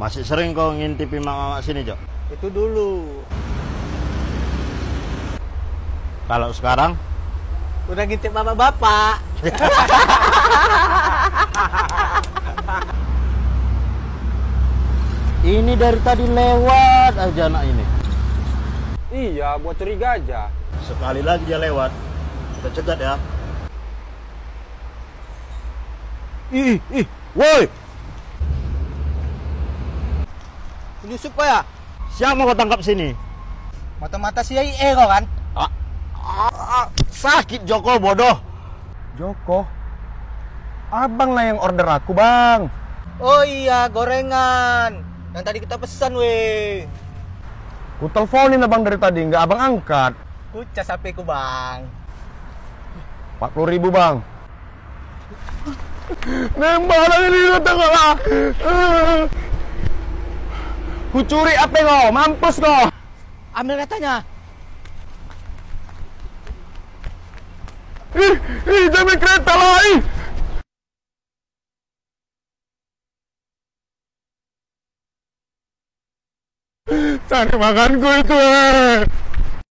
Masih sering kau ngintipi mama sini, Jok? Itu dulu. Kalau sekarang? Udah ngintip bapak-bapak. Ini dari tadi lewat aja anak ini. Iya, buat curiga aja. Sekali lagi dia lewat, kita cegat ya. Ih, ih, woi, Penyusup kok ya? siapa mau kau tangkap sini? Mata-mata CIA kok kan? Ah, ah, ah, sakit Joko bodoh. Joko, abang lah yang order aku, bang. Oh iya, gorengan. Yang tadi kita pesan, weh. Ku teleponin abang dari tadi, nggak abang angkat. Kucas HP ku, Bang. 40 ribu, bang. Nembak lagi di tengah lah. Ku curi apa kau? Mampus kau. Ambil katanya. Ih, ih, demi kereta lain. Cari makanku itu, eh.